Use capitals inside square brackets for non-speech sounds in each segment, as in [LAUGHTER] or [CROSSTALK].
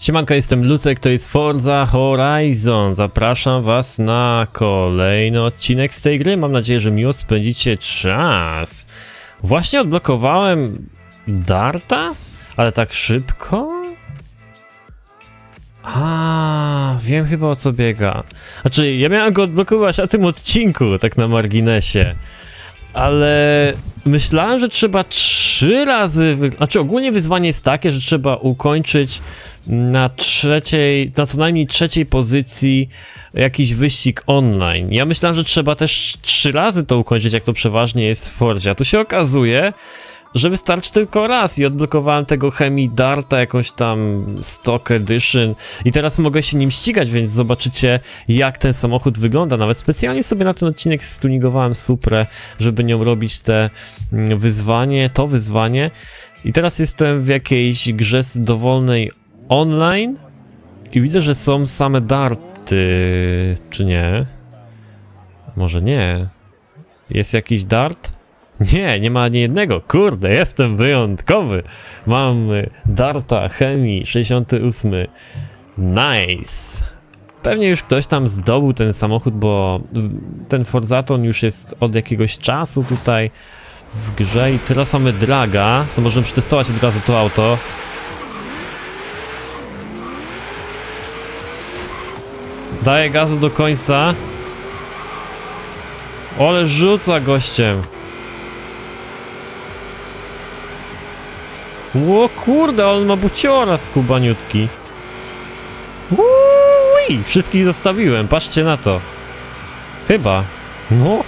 Siemanko, jestem Lucek, to jest Forza Horizon. Zapraszam was na kolejny odcinek z tej gry. Mam nadzieję, że miło spędzicie czas. Właśnie odblokowałem Darta? Ale tak szybko? A, wiem chyba o co biega. Znaczy, ja miałem go odblokować na tym odcinku, tak na marginesie. Ale myślałem, że trzeba trzy razy. Wy... Znaczy, ogólnie wyzwanie jest takie, że trzeba ukończyć na trzeciej, na co najmniej trzeciej pozycji jakiś wyścig online. Ja myślałem, że trzeba też trzy razy to ukończyć, jak to przeważnie jest w Fordzie. A tu się okazuje, że wystarczy tylko raz i odblokowałem tego Chemii Darta, jakąś tam Stock Edition i teraz mogę się nim ścigać, więc zobaczycie jak ten samochód wygląda. Nawet specjalnie sobie na ten odcinek stuningowałem Suprę, żeby nią robić te mm, wyzwanie, to wyzwanie. I teraz jestem w jakiejś grze dowolnej online i widzę, że są same darty, czy nie? Może nie. Jest jakiś dart? Nie, nie ma ani jednego. Kurde, jestem wyjątkowy. Mam Darta Chemii 68. Nice. Pewnie już ktoś tam zdobył ten samochód, bo ten Forzaton już jest od jakiegoś czasu tutaj w grze i teraz mamy Draga. To możemy przetestować od razu to auto. Daję gazu do końca. Ole rzuca gościem. Ło kurde, on ma buciora skubaniutki. Uuu, wszystkich zostawiłem, patrzcie na to. Chyba. No.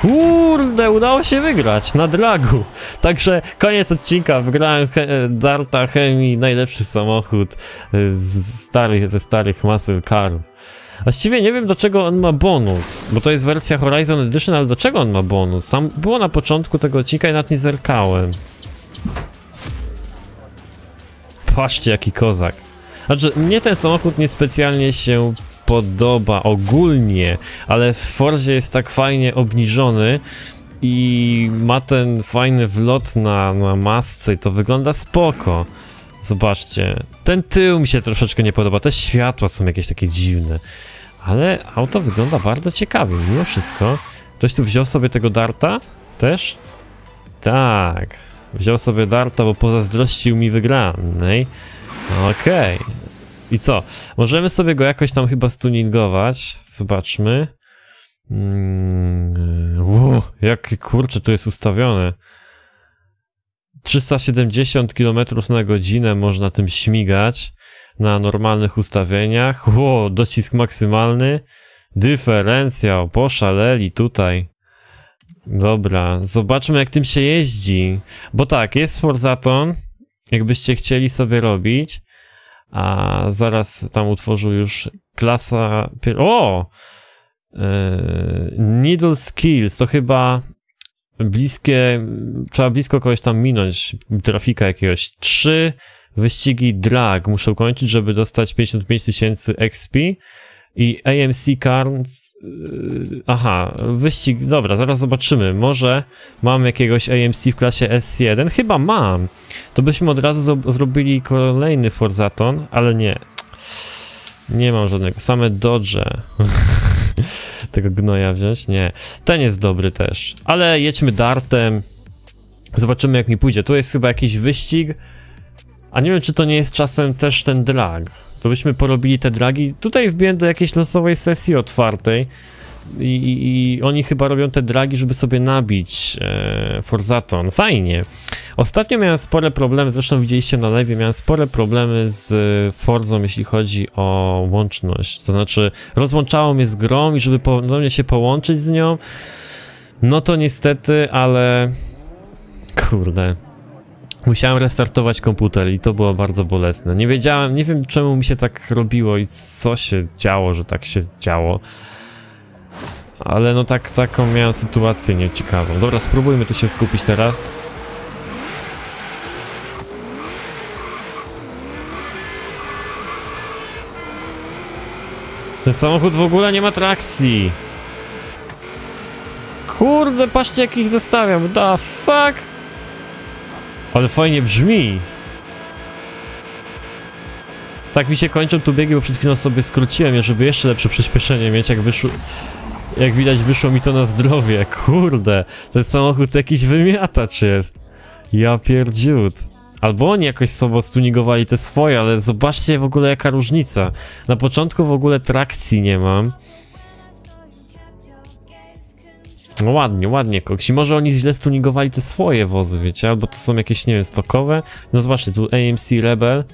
Kurde, udało się wygrać na dragu. Także koniec odcinka. Wygrałem He Darta Chemii, najlepszy samochód z starych, ze starych muscle car. Właściwie nie wiem do czego on ma bonus, bo to jest wersja Horizon Edition, ale do czego on ma bonus? Tam było na początku tego odcinka i nad nie zerkałem. Patrzcie jaki kozak. Znaczy, mnie ten samochód niespecjalnie się podoba ogólnie, ale w Forzie jest tak fajnie obniżony i ma ten fajny wlot na, na masce i to wygląda spoko. Zobaczcie, ten tył mi się troszeczkę nie podoba, te światła są jakieś takie dziwne, ale auto wygląda bardzo ciekawie, mimo wszystko. Ktoś tu wziął sobie tego darta? Też? Tak, wziął sobie darta, bo pozazdrościł mi wygranej. Okej. Okay. I co? Możemy sobie go jakoś tam chyba stuningować. Zobaczmy. Mm, wow, jak kurczę to jest ustawione. 370 km na godzinę można tym śmigać na normalnych ustawieniach. Wow, docisk maksymalny. Dyferencjał, poszaleli tutaj. Dobra, zobaczmy jak tym się jeździ. Bo tak, jest Forzaton, jakbyście chcieli sobie robić. A zaraz tam utworzył już klasa... O! Yy, needle Skills, to chyba bliskie, trzeba blisko kogoś tam minąć, trafika jakiegoś. Trzy wyścigi drag muszę kończyć, żeby dostać 55 tysięcy XP. I AMC Cards. Yy, aha, wyścig. Dobra, zaraz zobaczymy. Może mam jakiegoś AMC w klasie S1? Chyba mam. To byśmy od razu zrobili kolejny Forzaton, ale nie. Nie mam żadnego. Same Dodge. [LAUGHS] Tego gnoja wziąć? Nie. Ten jest dobry też. Ale jedźmy dartem. Zobaczymy jak mi pójdzie. Tu jest chyba jakiś wyścig. A nie wiem, czy to nie jest czasem też ten drag to byśmy porobili te dragi. Tutaj wbiłem do jakiejś losowej sesji otwartej i, i, i oni chyba robią te dragi, żeby sobie nabić e, Forzaton. Fajnie. Ostatnio miałem spore problemy, zresztą widzieliście na live, miałem spore problemy z Forzą, jeśli chodzi o łączność. To znaczy, rozłączało mnie z grą i żeby ponownie się połączyć z nią, no to niestety, ale... Kurde, Musiałem restartować komputer i to było bardzo bolesne. Nie wiedziałem, nie wiem czemu mi się tak robiło i co się działo, że tak się działo. Ale no tak, taką miałem sytuację nieciekawą. Dobra, spróbujmy tu się skupić teraz. Ten samochód w ogóle nie ma trakcji. Kurde, patrzcie jak ich zostawiam. The fuck? Ale fajnie brzmi. Tak mi się kończą tu biegi, bo przed chwilą sobie skróciłem żeby jeszcze lepsze przyspieszenie mieć, jak wyszło... Jak widać wyszło mi to na zdrowie, kurde. Ten samochód jakiś wymiatacz jest. Ja pierdziut. Albo oni jakoś słowo stuningowali te swoje, ale zobaczcie w ogóle jaka różnica. Na początku w ogóle trakcji nie mam. No ładnie, ładnie koksi. Może oni źle stuningowali te swoje wozy, wiecie? Albo to są jakieś, nie wiem, stokowe. No zobaczcie, tu AMC Rebel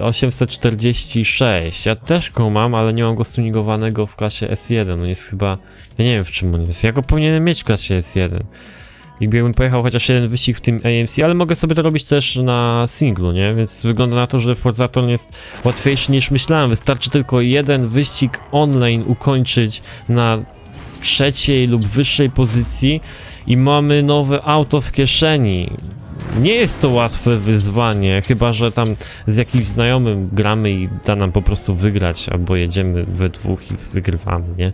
846. Ja też go mam, ale nie mam go stuningowanego w klasie S1. On jest chyba... Ja nie wiem w czym on jest. Ja go powinienem mieć w klasie S1. I gdybym pojechał chociaż jeden wyścig w tym AMC, ale mogę sobie to robić też na singlu, nie? Więc wygląda na to, że Forzaton jest łatwiejszy niż myślałem. Wystarczy tylko jeden wyścig online ukończyć na trzeciej lub wyższej pozycji i mamy nowe auto w kieszeni. Nie jest to łatwe wyzwanie, chyba że tam z jakimś znajomym gramy i da nam po prostu wygrać, albo jedziemy we dwóch i wygrywamy, nie?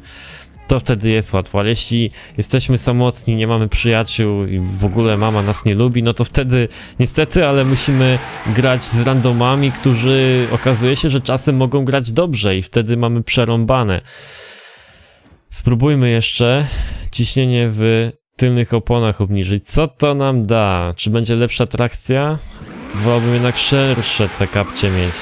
To wtedy jest łatwo, ale jeśli jesteśmy samotni, nie mamy przyjaciół i w ogóle mama nas nie lubi, no to wtedy niestety, ale musimy grać z randomami, którzy okazuje się, że czasem mogą grać dobrze i wtedy mamy przerąbane. Spróbujmy jeszcze ciśnienie w tylnych oponach obniżyć. Co to nam da? Czy będzie lepsza trakcja? Wolałbym jednak szersze te kapcie mieć.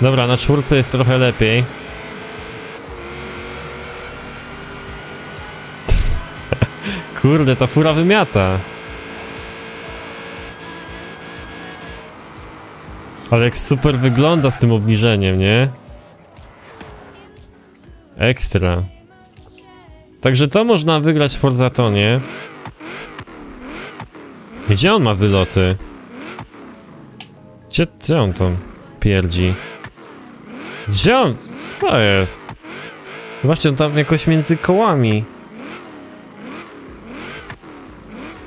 Dobra, na czwórce jest trochę lepiej. [LAUGHS] Kurde, ta fura wymiata. Ale jak super wygląda z tym obniżeniem, nie? Ekstra. Także to można wygrać w Forzatonie. Gdzie on ma wyloty? Gdzie, gdzie on tam pierdzi? Gdzie on? Co jest? Zobaczcie, on tam jakoś między kołami.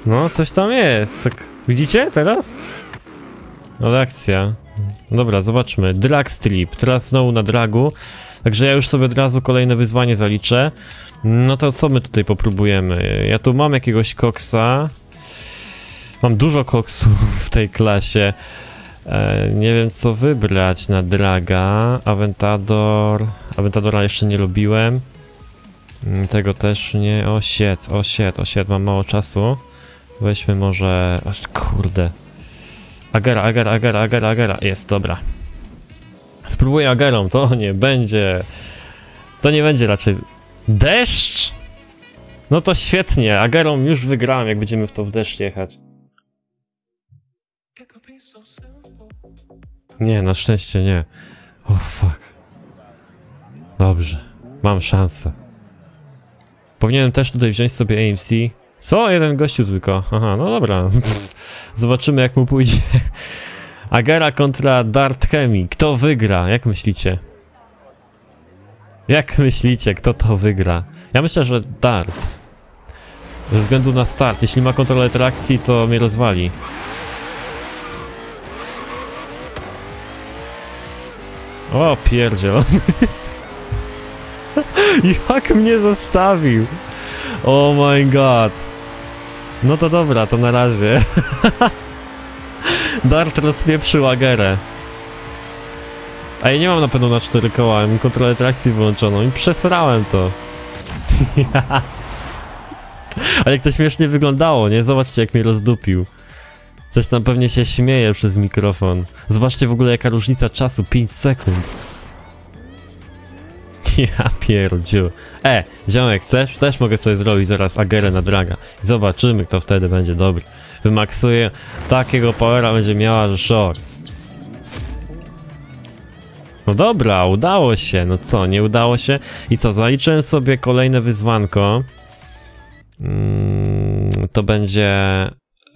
No, coś tam jest. Tak, widzicie teraz? Reakcja. Dobra, zobaczmy. Drag strip. Teraz znowu na dragu. Także ja już sobie od razu kolejne wyzwanie zaliczę. No to co my tutaj popróbujemy? Ja tu mam jakiegoś koksa. Mam dużo koksów w tej klasie. E, nie wiem co wybrać na draga. Aventador. Aventadora jeszcze nie lubiłem. Mm, tego też nie. O shit, o shit, o shit, mam mało czasu. Weźmy może... Aż kurde. Agera, agera, agera, agera, agera. Jest, dobra. Spróbuję agerą, to nie będzie... To nie będzie raczej... Deszcz? No to świetnie, agerą już wygrałem, jak będziemy w to w deszcz jechać. Nie, na szczęście nie. O oh, fuck. Dobrze, mam szansę. Powinienem też tutaj wziąć sobie AMC. Co? Jeden gościu tylko. Aha, no dobra. [LAUGHS] Zobaczymy jak mu pójdzie. [LAUGHS] Agera kontra Dart Chemi. Kto wygra? Jak myślicie? Jak myślicie, kto to wygra? Ja myślę, że Dart. Ze względu na start. Jeśli ma kontrolę trakcji, to mnie rozwali. O, pierdziel. [LAUGHS] Jak mnie zostawił? Oh my god. No to dobra, to na razie. [LAUGHS] Dart rozpieprzył Agerę. A ja nie mam na pewno na 4 koła, mam kontrolę trakcji wyłączoną i przesrałem to. [LAUGHS] Ale jak to śmiesznie wyglądało, nie? Zobaczcie jak mnie rozdupił. Coś tam pewnie się śmieje przez mikrofon. Zobaczcie w ogóle jaka różnica czasu, 5 sekund. [LAUGHS] Ja pierdziu. E, ziomek, chcesz? Też mogę sobie zrobić zaraz agerę na draga. Zobaczymy, kto wtedy będzie dobry. Wymaksuję takiego powera, będzie miała, że szok. No dobra, udało się. No co, nie udało się? I co, zaliczyłem sobie kolejne wyzwanko. Mm, to będzie...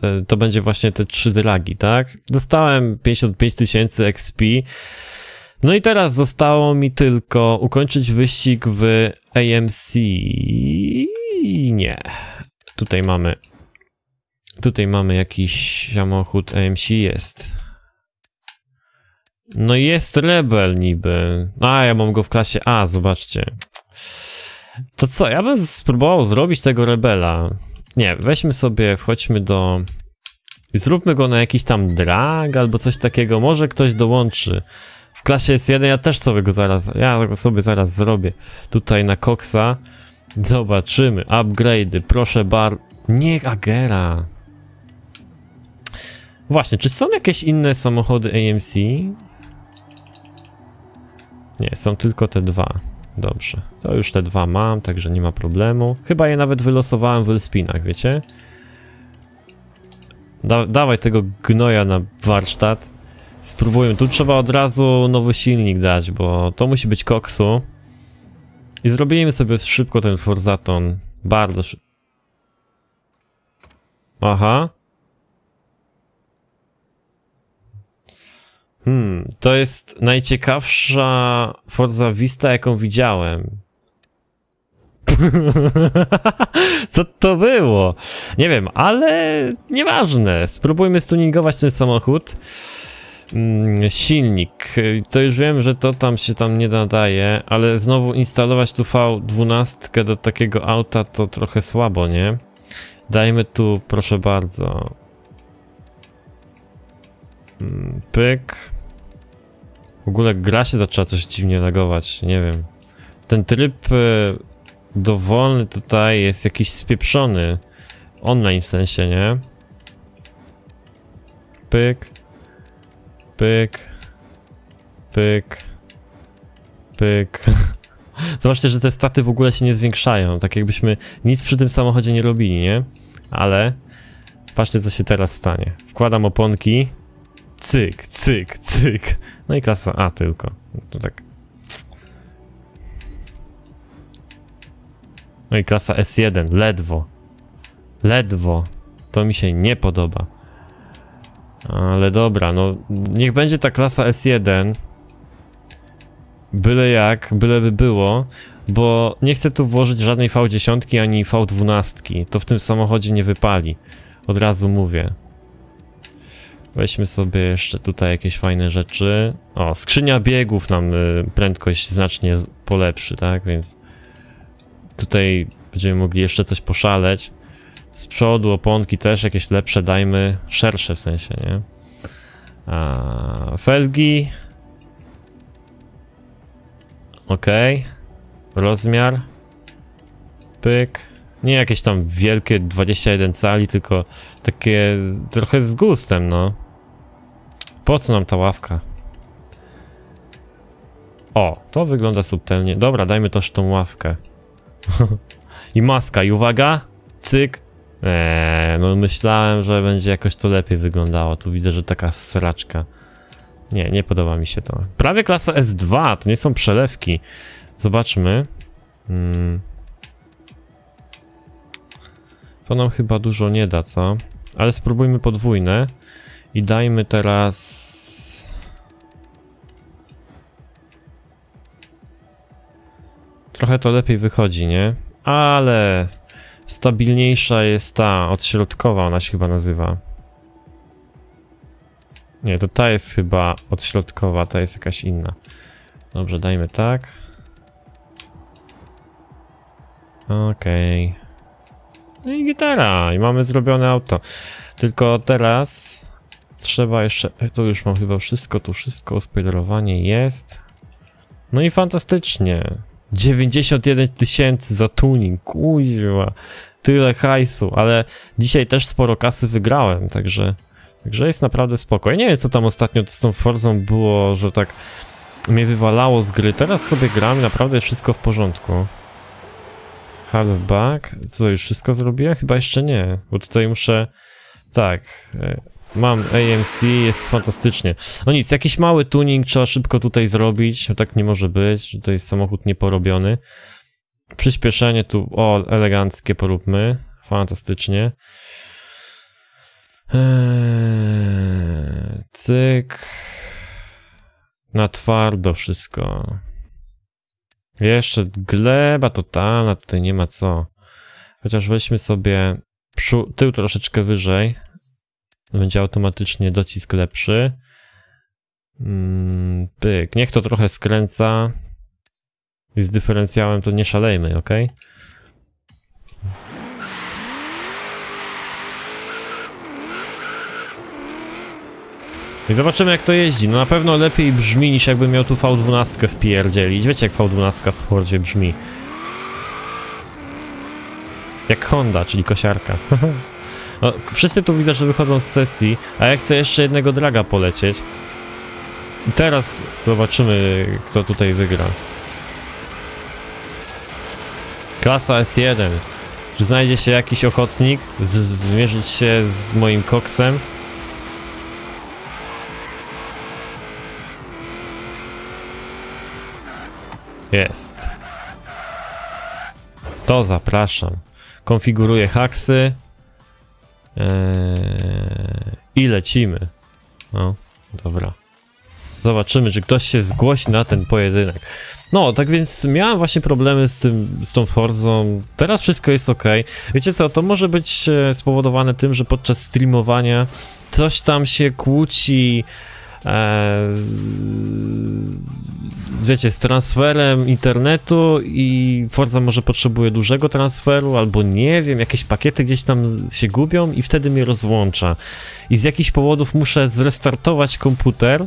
E, to będzie właśnie te trzy dragi, tak? Dostałem 55 tysięcy XP. No i teraz zostało mi tylko ukończyć wyścig w AMC. Nie. Tutaj mamy. Tutaj mamy jakiś samochód AMC jest. No jest Rebel niby. A, ja mam go w klasie A, zobaczcie. To co, ja bym spróbował zrobić tego Rebela. Nie, weźmy sobie, wchodźmy do zróbmy go na jakiś tam drag albo coś takiego. Może ktoś dołączy. W klasie S1 ja też sobie go zaraz, ja go sobie zaraz zrobię. Tutaj na Coxa. Zobaczymy. Upgrade'y, proszę bar... Nie Agera. Właśnie, czy są jakieś inne samochody AMC? Nie, są tylko te dwa. Dobrze, to już te dwa mam, także nie ma problemu. Chyba je nawet wylosowałem w Elspinach, wiecie? Da dawaj tego gnoja na warsztat. Spróbujmy. Tu trzeba od razu nowy silnik dać, bo to musi być koksu. I zrobimy sobie szybko ten Forzaton. Bardzo szybko. Aha. Hmm, to jest najciekawsza Forza Vista, jaką widziałem. [LAUGHS] Co to było? Nie wiem, ale nieważne. Spróbujmy stuningować ten samochód. Mm, silnik. To już wiem, że to tam się tam nie nadaje, ale znowu instalować tu V12 do takiego auta to trochę słabo, nie? Dajmy tu, proszę bardzo. Mm, pyk. W ogóle gra się zaczęła coś dziwnie lagować, nie wiem. Ten tryb e, dowolny tutaj jest jakiś spieprzony. Online w sensie, nie? Pyk. Pyk. Pyk. Pyk. [LAUGHS] Zobaczcie, że te staty w ogóle się nie zwiększają. Tak jakbyśmy nic przy tym samochodzie nie robili, nie? Ale patrzcie, co się teraz stanie. Wkładam oponki. Cyk, cyk, cyk. No i klasa A tylko. To tak. No i klasa S1, ledwo. Ledwo. To mi się nie podoba. Ale dobra, no niech będzie ta klasa S1. Byle jak, byle by było, bo nie chcę tu włożyć żadnej V10 ani V12. To w tym samochodzie nie wypali. Od razu mówię. Weźmy sobie jeszcze tutaj jakieś fajne rzeczy. O, skrzynia biegów nam y, prędkość znacznie polepszy, tak? Więc tutaj będziemy mogli jeszcze coś poszaleć. Z przodu oponki też jakieś lepsze dajmy, szersze w sensie, nie? A, felgi. Ok. Rozmiar. Pyk. Nie jakieś tam wielkie 21 cali, tylko takie trochę z gustem, no. Po co nam ta ławka? O, to wygląda subtelnie. Dobra, dajmy też tą ławkę. [LAUGHS] I maska, i uwaga, cyk. Eee, no myślałem, że będzie jakoś to lepiej wyglądało. Tu widzę, że taka sraczka. Nie, nie podoba mi się to. Prawie klasa S2, to nie są przelewki. Zobaczmy. Hmm. To nam chyba dużo nie da, co? Ale spróbujmy podwójne. I dajmy teraz... Trochę to lepiej wychodzi, nie? Ale stabilniejsza jest ta odśrodkowa, ona się chyba nazywa. Nie, to ta jest chyba odśrodkowa, ta jest jakaś inna. Dobrze, dajmy tak. Okej. Okay. No i gitara, i mamy zrobione auto. Tylko teraz trzeba jeszcze... E, tu już mam chyba wszystko, tu wszystko, spoilerowanie jest. No i fantastycznie. 91 tysięcy za tuning, kuźwa. Tyle hajsu, ale dzisiaj też sporo kasy wygrałem, także... Także jest naprawdę spoko. Ja nie wiem, co tam ostatnio z tą Forzą było, że tak mnie wywalało z gry. Teraz sobie gram naprawdę wszystko w porządku. Halfback. Co, już wszystko zrobiłem? Chyba jeszcze nie, bo tutaj muszę... Tak, e, mam AMC, jest fantastycznie. No nic, jakiś mały tuning trzeba szybko tutaj zrobić, tak nie może być, że to jest samochód nieporobiony. Przyspieszenie tu, o, eleganckie poróbmy, fantastycznie. Eee, cyk. Na twardo wszystko. Jeszcze gleba totalna, tutaj nie ma co. Chociaż weźmy sobie tył troszeczkę wyżej. Będzie automatycznie docisk lepszy. Mm, pyk. Niech to trochę skręca. I z dyferencjałem to nie szalejmy, ok? I zobaczymy jak to jeździ. No na pewno lepiej brzmi niż jakbym miał tu V12 wpierdzielić. Wiecie jak V12 w Fordzie brzmi. Jak Honda, czyli kosiarka. [LAUGHS] no, wszyscy tu widzę, że wychodzą z sesji, a ja chcę jeszcze jednego draga polecieć. I teraz zobaczymy, kto tutaj wygra. Klasa S1. Czy znajdzie się jakiś ochotnik z zmierzyć się z moim koksem? Jest. To zapraszam. Konfiguruję haksy. Eee, I lecimy. No, dobra. Zobaczymy, czy ktoś się zgłosi na ten pojedynek. No, tak więc miałem właśnie problemy z tym, z tą Forzą. Teraz wszystko jest ok. Wiecie co, to może być e, spowodowane tym, że podczas streamowania coś tam się kłóci e, wiecie, z transferem internetu i Forza może potrzebuje dużego transferu, albo nie wiem, jakieś pakiety gdzieś tam się gubią i wtedy mnie rozłącza. I z jakichś powodów muszę zrestartować komputer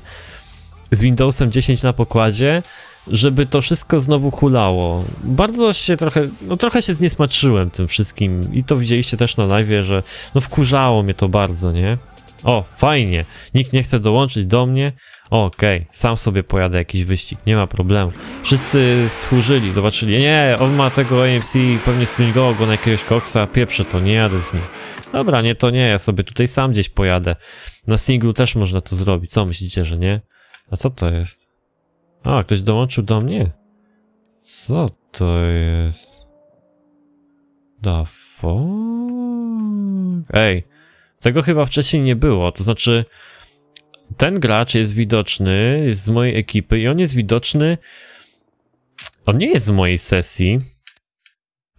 z Windowsem 10 na pokładzie, żeby to wszystko znowu hulało. Bardzo się trochę, no trochę się zniesmaczyłem tym wszystkim i to widzieliście też na live, że no wkurzało mnie to bardzo, nie? O, fajnie, nikt nie chce dołączyć do mnie, Okej, okay. sam sobie pojadę jakiś wyścig, nie ma problemu. Wszyscy stchórzyli, zobaczyli, nie, on ma tego AMC, pewnie stringował go na jakiegoś koksa, pieprze to, nie jadę z nim. Dobra, nie, to nie, ja sobie tutaj sam gdzieś pojadę. Na singlu też można to zrobić, co myślicie, że nie? A co to jest? A, ktoś dołączył do mnie? Co to jest? Da Ej, tego chyba wcześniej nie było, to znaczy ten gracz jest widoczny, jest z mojej ekipy i on jest widoczny. On nie jest z mojej sesji.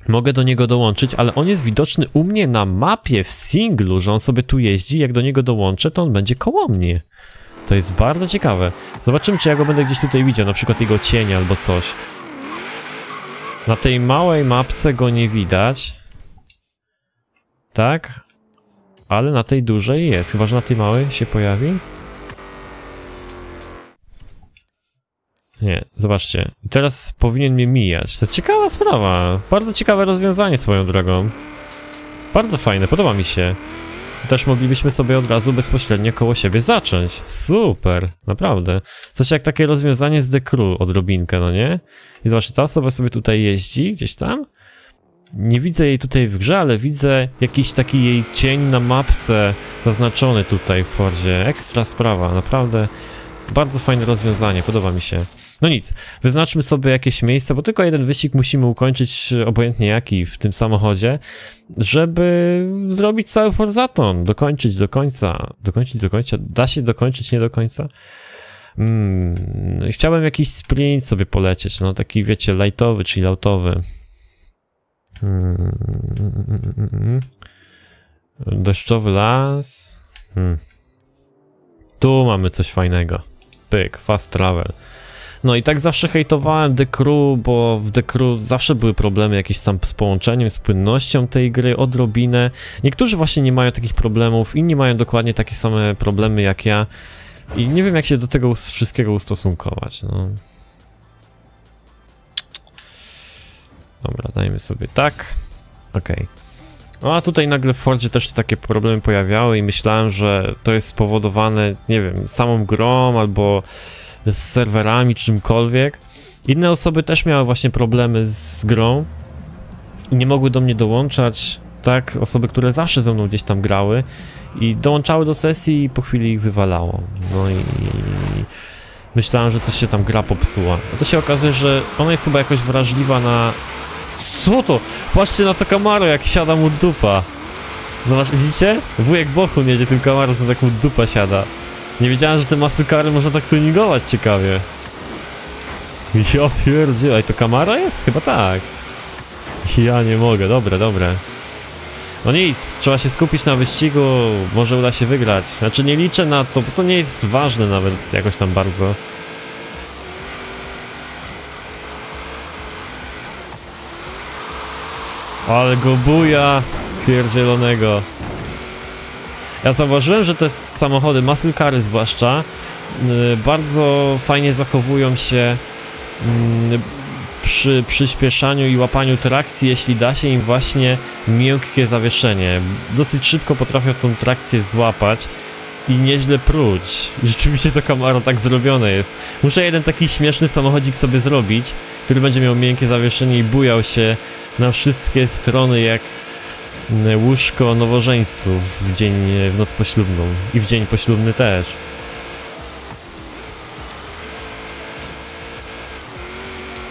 Mogę do niego dołączyć, ale on jest widoczny u mnie na mapie w singlu, że on sobie tu jeździ. Jak do niego dołączę, to on będzie koło mnie. To jest bardzo ciekawe. Zobaczymy, czy ja go będę gdzieś tutaj widział, na przykład jego cień albo coś. Na tej małej mapce go nie widać. Tak? Ale na tej dużej jest, chyba że na tej małej się pojawi. Nie, zobaczcie. Teraz powinien mnie mijać. To ciekawa sprawa. Bardzo ciekawe rozwiązanie swoją drogą. Bardzo fajne, podoba mi się. Też moglibyśmy sobie od razu bezpośrednio koło siebie zacząć. Super, naprawdę. Coś jak takie rozwiązanie z The Crew odrobinkę, no nie? I zobaczcie, ta osoba sobie tutaj jeździ, gdzieś tam. Nie widzę jej tutaj w grze, ale widzę jakiś taki jej cień na mapce zaznaczony tutaj w Fordzie. Ekstra sprawa, naprawdę bardzo fajne rozwiązanie, podoba mi się. No nic, wyznaczmy sobie jakieś miejsce, bo tylko jeden wyścig musimy ukończyć, obojętnie jaki, w tym samochodzie, żeby zrobić cały Forzaton, dokończyć do końca. Dokończyć do końca? Da się dokończyć nie do końca? Hmm, chciałem jakiś sprint sobie polecieć, no taki wiecie, lightowy, czyli lautowy. Hmm, deszczowy las. Hmm. Tu mamy coś fajnego. Pyk, fast travel. No i tak zawsze hejtowałem The Crew, bo w The Crew zawsze były problemy jakieś tam z połączeniem, z płynnością tej gry, odrobinę. Niektórzy właśnie nie mają takich problemów, inni mają dokładnie takie same problemy jak ja. I nie wiem jak się do tego wszystkiego ustosunkować, no. Dobra, dajmy sobie tak. Okej. Okay. No a tutaj nagle w Fordzie też się takie problemy pojawiały i myślałem, że to jest spowodowane, nie wiem, samą grą albo z serwerami, czymkolwiek. Inne osoby też miały właśnie problemy z grą i nie mogły do mnie dołączać, tak, osoby, które zawsze ze mną gdzieś tam grały i dołączały do sesji i po chwili ich wywalało. No i myślałem, że coś się tam gra popsuła. A to się okazuje, że ona jest chyba jakoś wrażliwa na... Co to? Patrzcie na to Camaro, jak siada mu dupa. Zobacz, widzicie? Wujek Bochun jedzie tym Camaro, co tak mu dupa siada. Nie wiedziałem, że te masyłkary można tak tuningować ciekawie. Ja pierdzie, to Kamara jest? Chyba tak. Ja nie mogę, dobre, dobre. No nic, trzeba się skupić na wyścigu, może uda się wygrać. Znaczy nie liczę na to, bo to nie jest ważne nawet jakoś tam bardzo. Ale go buja pierdzielonego. Ja zauważyłem, że te samochody, muscle zwłaszcza, y, bardzo fajnie zachowują się mm, przy przyspieszaniu i łapaniu trakcji, jeśli da się im właśnie miękkie zawieszenie. Dosyć szybko potrafią tą trakcję złapać i nieźle pruć. Rzeczywiście to Camaro tak zrobione jest. Muszę jeden taki śmieszny samochodzik sobie zrobić, który będzie miał miękkie zawieszenie i bujał się na wszystkie strony jak łóżko nowożeńców w dzień, w noc poślubną i w dzień poślubny też.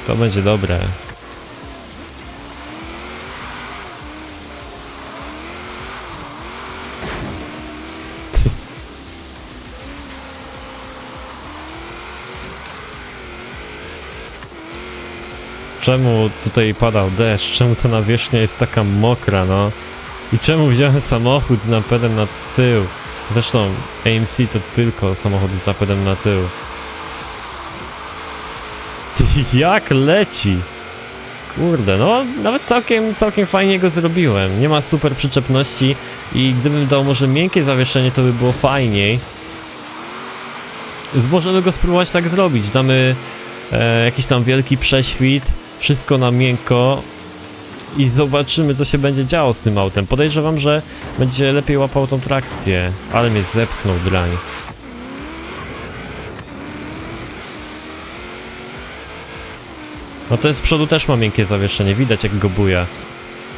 To będzie dobre. Czemu tutaj padał deszcz? Czemu ta nawierzchnia jest taka mokra, no? I czemu wziąłem samochód z napędem na tył? Zresztą AMC to tylko samochód z napędem na tył. Ty, jak leci? Kurde, no nawet całkiem, całkiem fajnie go zrobiłem. Nie ma super przyczepności i gdybym dał może miękkie zawieszenie, to by było fajniej. Możemy go spróbować tak zrobić. Damy e, jakiś tam wielki prześwit, wszystko na miękko i zobaczymy co się będzie działo z tym autem. Podejrzewam, że będzie lepiej łapał tą trakcję, ale mnie zepchnął drań. No ten z przodu też ma miękkie zawieszenie, widać jak go buja,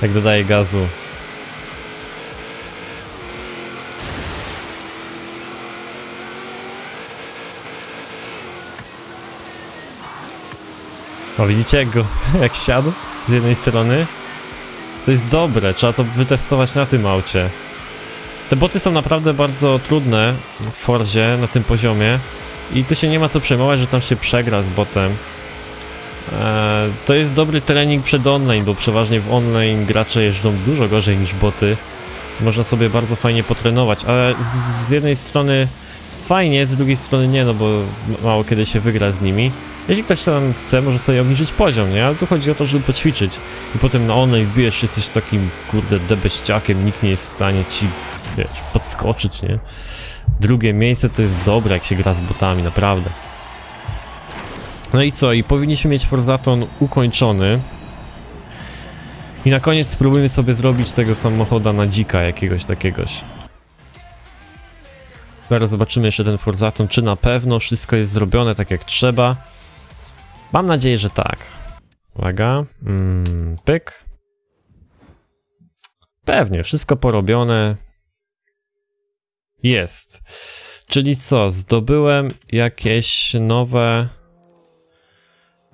jak dodaje gazu. O widzicie jak go, [LAUGHS] jak siadł z jednej strony? To jest dobre, trzeba to wytestować na tym aucie. Te boty są naprawdę bardzo trudne w Forzie na tym poziomie i tu się nie ma co przejmować, że tam się przegra z botem. Eee, to jest dobry trening przed online, bo przeważnie w online gracze jeżdżą dużo gorzej niż boty. Można sobie bardzo fajnie potrenować, ale z, jednej strony fajnie, z drugiej strony nie, no bo mało kiedy się wygra z nimi. Jeśli ktoś tam chce, może sobie obniżyć poziom, nie? Ale tu chodzi o to, żeby poćwiczyć. I potem na online wbijesz, jesteś takim, kurde, debeściakiem, nikt nie jest w stanie ci, wiesz, podskoczyć, nie? Drugie miejsce to jest dobre, jak się gra z botami, naprawdę. No i co? I powinniśmy mieć Forzaton ukończony. I na koniec spróbujmy sobie zrobić tego samochoda na dzika jakiegoś takiegoś. Zaraz zobaczymy jeszcze ten Forzaton, czy na pewno wszystko jest zrobione tak jak trzeba. Mam nadzieję, że tak. Uwaga. Mm, pyk. Pewnie, wszystko porobione. Jest. Czyli co, zdobyłem jakieś nowe...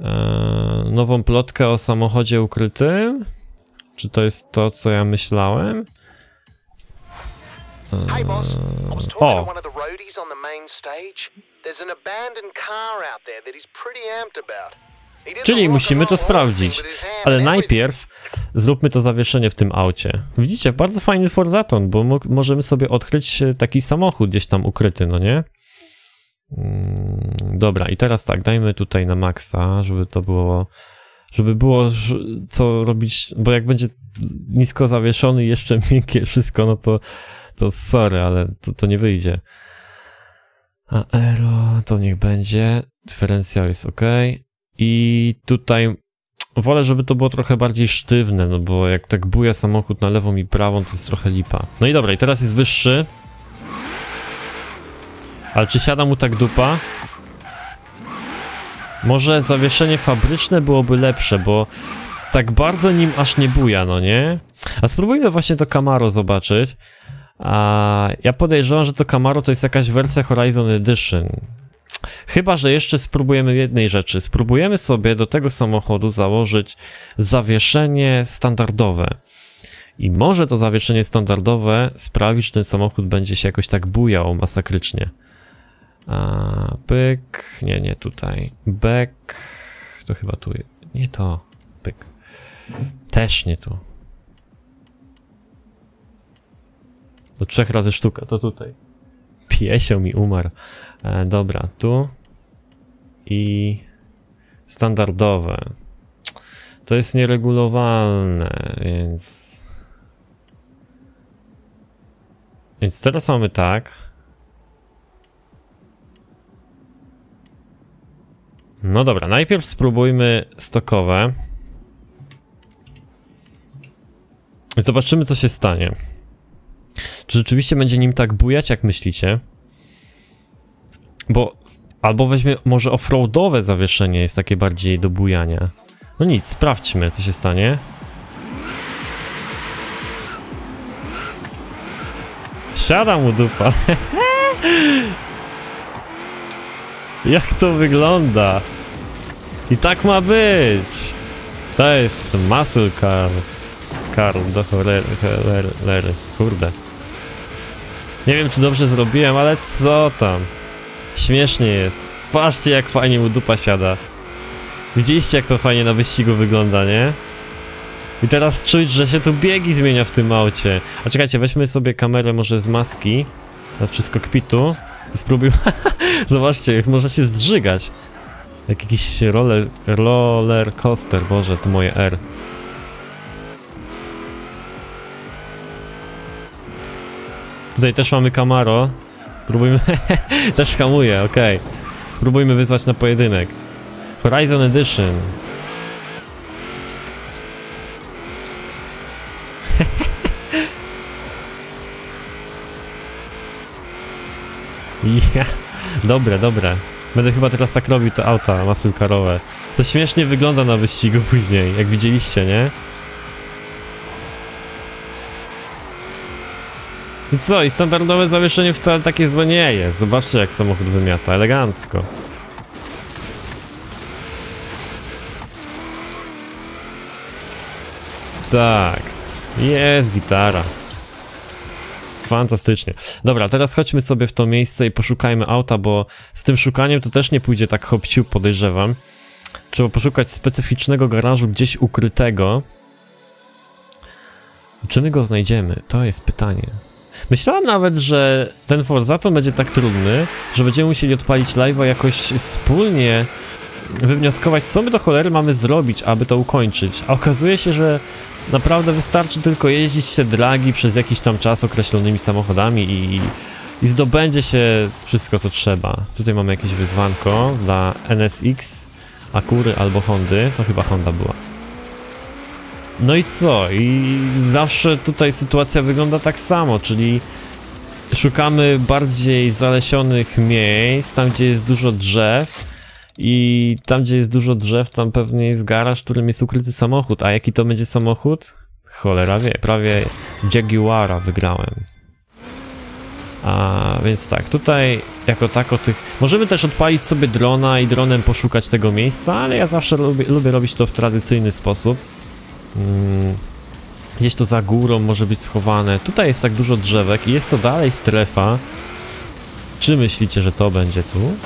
E, nową plotkę o samochodzie ukrytym? Czy to jest to, co ja myślałem? Hey boss, Czyli musimy to sprawdzić. Ale najpierw zróbmy to zawieszenie w tym aucie. Widzicie, bardzo fajny Forzaton, bo mo możemy sobie odkryć e, taki samochód gdzieś tam ukryty, no nie? Mm, dobra, i teraz tak, dajmy tutaj na maksa, żeby to było, żeby było co robić, bo jak będzie nisko zawieszony i jeszcze [LAUGHS] miękkie wszystko, no to, to sorry, ale to, to nie wyjdzie. Aero, to niech będzie, dyferencjał jest ok. I tutaj wolę, żeby to było trochę bardziej sztywne, no bo jak tak buja samochód na lewą i prawą, to jest trochę lipa. No i dobra, i teraz jest wyższy. Ale czy siada mu tak dupa? Może zawieszenie fabryczne byłoby lepsze, bo tak bardzo nim aż nie buja, no nie? A spróbujmy właśnie to Camaro zobaczyć. A ja podejrzewam, że to Camaro to jest jakaś wersja Horizon Edition. Chyba, że jeszcze spróbujemy jednej rzeczy. Spróbujemy sobie do tego samochodu założyć zawieszenie standardowe. I może to zawieszenie standardowe sprawi, że ten samochód będzie się jakoś tak bujał masakrycznie. A, pyk, nie, nie tutaj. Back, to chyba tu. Nie to. Pyk. Też nie tu. Do trzech razy sztuka, to tutaj. Piesio mi umarł. E, dobra, tu. I standardowe. To jest nieregulowalne, więc. Więc teraz mamy tak. No dobra, najpierw spróbujmy stokowe. Zobaczymy, co się stanie. Czy rzeczywiście będzie nim tak bujać, jak myślicie? Bo albo weźmie może offroadowe zawieszenie, jest takie bardziej do bujania. No nic, sprawdźmy, co się stanie. Siada mu dupa. [LAUGHS] Jak to wygląda? I tak ma być. To jest muscle car. Karl do cholery, cholery, kurde. Nie wiem, czy dobrze zrobiłem, ale co tam? Śmiesznie jest. Patrzcie, jak fajnie mu dupa siada. Widzieliście, jak to fajnie na wyścigu wygląda, nie? I teraz czuć, że się tu biegi zmienia w tym aucie. A czekajcie, weźmy sobie kamerę może z maski, znaczy z kokpitu i spróbujmy... [LAUGHS] Zobaczcie, można się zdrzygać. Jak jakiś roller, roller coaster, boże, to moje R. Tutaj też mamy Camaro. Spróbujmy... [LAUGHS] też hamuje, okej. Spróbujmy wyzwać na pojedynek. Horizon Edition. [LAUGHS] Ja, dobre, dobre. Będę chyba teraz tak robił te auta masylkarowe. To śmiesznie wygląda na wyścigu później, jak widzieliście, nie? I co? I standardowe zawieszenie wcale takie złe nie jest. Zobaczcie jak samochód wymiata, elegancko. Tak. Jest gitara. Fantastycznie. Dobra, teraz chodźmy sobie w to miejsce i poszukajmy auta, bo z tym szukaniem to też nie pójdzie tak hop podejrzewam. Trzeba poszukać specyficznego garażu gdzieś ukrytego. Czy my go znajdziemy? To jest pytanie. Myślałem nawet, że ten Forzaton będzie tak trudny, że będziemy musieli odpalić live'a jakoś wspólnie wywnioskować, co my do cholery mamy zrobić, aby to ukończyć. A okazuje się, że naprawdę wystarczy tylko jeździć te dragi przez jakiś tam czas określonymi samochodami i, i zdobędzie się wszystko, co trzeba. Tutaj mamy jakieś wyzwanko dla NSX, Akury albo Hondy. To chyba Honda była. No i co? I zawsze tutaj sytuacja wygląda tak samo, czyli szukamy bardziej zalesionych miejsc, tam gdzie jest dużo drzew i tam gdzie jest dużo drzew, tam pewnie jest garaż, w którym jest ukryty samochód. A jaki to będzie samochód? Cholera wie, prawie Jaguara wygrałem. A więc tak, tutaj jako tako tych... Możemy też odpalić sobie drona i dronem poszukać tego miejsca, ale ja zawsze lubię, lubię robić to w tradycyjny sposób. Mm, gdzieś to za górą może być schowane. Tutaj jest tak dużo drzewek i jest to dalej strefa. Czy myślicie, że to będzie tu?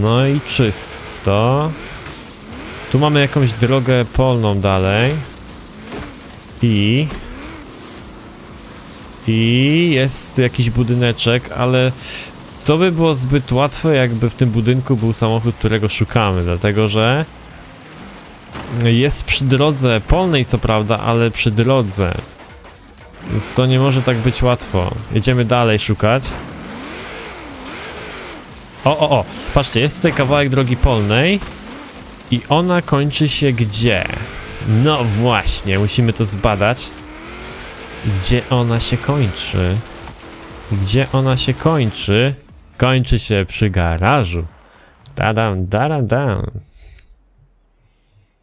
No i czysto. Tu mamy jakąś drogę polną dalej. I... I jest jakiś budyneczek, ale to by było zbyt łatwe, jakby w tym budynku był samochód, którego szukamy, dlatego że jest przy drodze polnej, co prawda, ale przy drodze. Więc to nie może tak być łatwo. Jedziemy dalej szukać. O, o, o, patrzcie, jest tutaj kawałek drogi polnej i ona kończy się gdzie? No właśnie, musimy to zbadać. Gdzie ona się kończy? Gdzie ona się kończy? Kończy się przy garażu. Dadam, dadam, dam.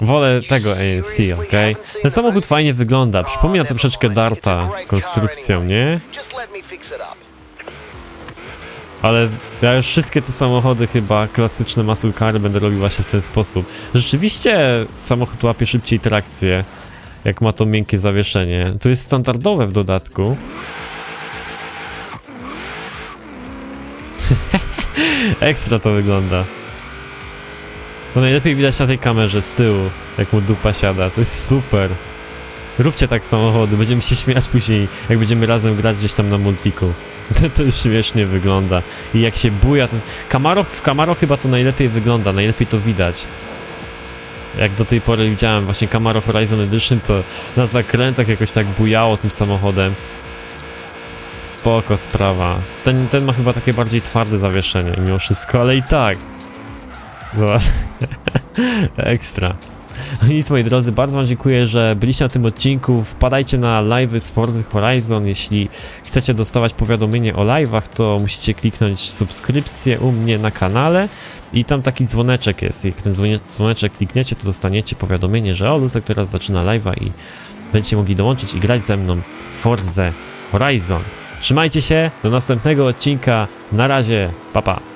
Wolę tego AMC, okej? Ten samochód fajnie wygląda, przypomina troszeczkę Darta konstrukcją, nie? Ale ja już wszystkie te samochody chyba klasyczne muscle cary będę robił właśnie w ten sposób. Rzeczywiście samochód łapie szybciej trakcję, jak ma to miękkie zawieszenie. To jest standardowe w dodatku. [LAUGHS] Ekstra to wygląda. To najlepiej widać na tej kamerze z tyłu, jak mu dupa siada. To jest super. Róbcie tak samochody, będziemy się śmiać później, jak będziemy razem grać gdzieś tam na multiku. [LAUGHS] To śmiesznie wygląda. I jak się buja, to jest... Camaro, w Camaro chyba to najlepiej wygląda, najlepiej to widać. Jak do tej pory widziałem właśnie Camaro Horizon Edition, to na zakrętach jakoś tak bujało tym samochodem. Spoko sprawa. Ten, ten ma chyba takie bardziej twarde zawieszenie mimo wszystko, ale i tak. Zobacz. [LAUGHS] Ekstra. No Nic moi drodzy, bardzo wam dziękuję, że byliście na tym odcinku. Wpadajcie na live'y z Forza Horizon. Jeśli chcecie dostawać powiadomienie o live'ach, to musicie kliknąć subskrypcję u mnie na kanale i tam taki dzwoneczek jest. Jak ten dzwoneczek klikniecie, to dostaniecie powiadomienie, że o, teraz zaczyna live'a i będziecie mogli dołączyć i grać ze mną Forza Horizon. Trzymajcie się, do następnego odcinka. Na razie, pa pa.